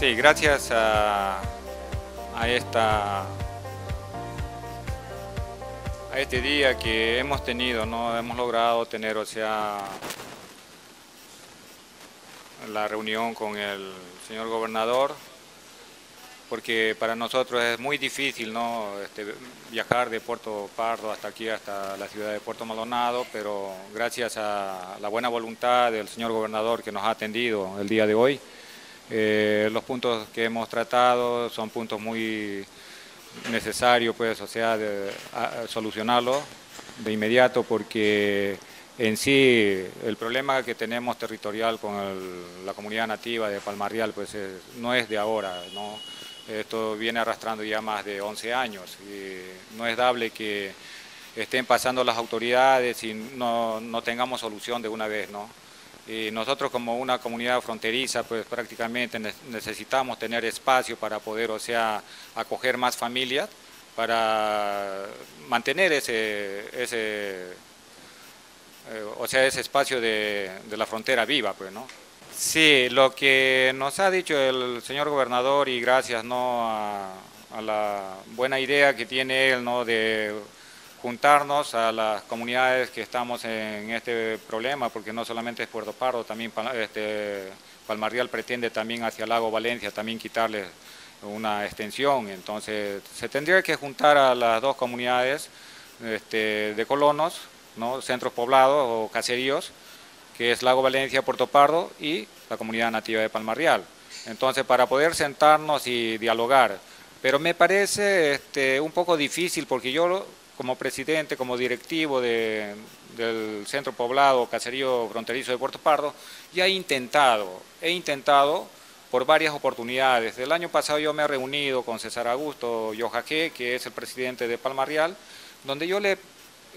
Sí, gracias a, a esta a este día que hemos tenido, ¿no? hemos logrado tener, o sea, la reunión con el señor gobernador, porque para nosotros es muy difícil ¿no? Este, viajar de Puerto Pardo hasta aquí, hasta la ciudad de Puerto Maldonado, pero gracias a la buena voluntad del señor gobernador que nos ha atendido el día de hoy, eh, los puntos que hemos tratado son puntos muy necesarios, pues, o sea, de, solucionarlo de inmediato porque en sí el problema que tenemos territorial con la comunidad nativa de Palmarreal pues no es de ahora, ¿no? Esto viene arrastrando ya más de 11 años y no es dable que estén pasando las autoridades y no, no tengamos solución de una vez, ¿no? Y nosotros como una comunidad fronteriza, pues prácticamente necesitamos tener espacio para poder, o sea, acoger más familias, para mantener ese, ese eh, o sea, ese espacio de, la frontera viva, pues, ¿no? Sí, lo que nos ha dicho el señor gobernador y gracias ¿no? a, la buena idea que tiene él ¿no? de juntarnos a las comunidades que estamos en este problema, porque no solamente es Puerto Pardo, también este, Palmarreal pretende también hacia Lago Valencia también quitarle una extensión, entonces se tendría que juntar a las dos comunidades este, de colonos, ¿no? centros poblados o caseríos, que es Lago Valencia, Puerto Pardo y la comunidad nativa de Palmarreal. Entonces, para poder sentarnos y dialogar, pero me parece este, un poco difícil porque yo como presidente, como directivo del centro poblado, caserío fronterizo de Puerto Pardo, ya he intentado, he intentado por varias oportunidades. El año pasado yo me he reunido con César Augusto Yojaque, que es el presidente de Palmarreal, donde yo le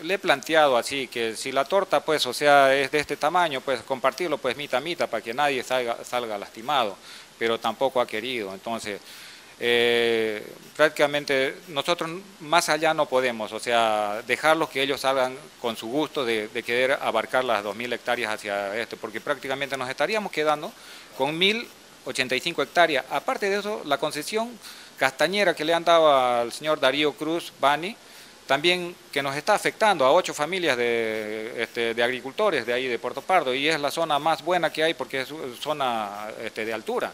he planteado así, que si la torta, pues, o sea, es de este tamaño, pues compartirlo, pues, mitad mitad, para que nadie salga, salga lastimado, pero tampoco ha querido. Entonces, eh, prácticamente nosotros más allá no podemos, o sea, dejarlos que ellos salgan con su gusto de, querer abarcar las 2.000 hectáreas hacia este, porque prácticamente nos estaríamos quedando con 1.085 hectáreas. Aparte de eso, la concesión castañera que le han dado al señor Darío Cruz Bani, también que nos está afectando a ocho familias de, este, de, agricultores de ahí de Puerto Pardo y es la zona más buena que hay porque es zona este, de altura.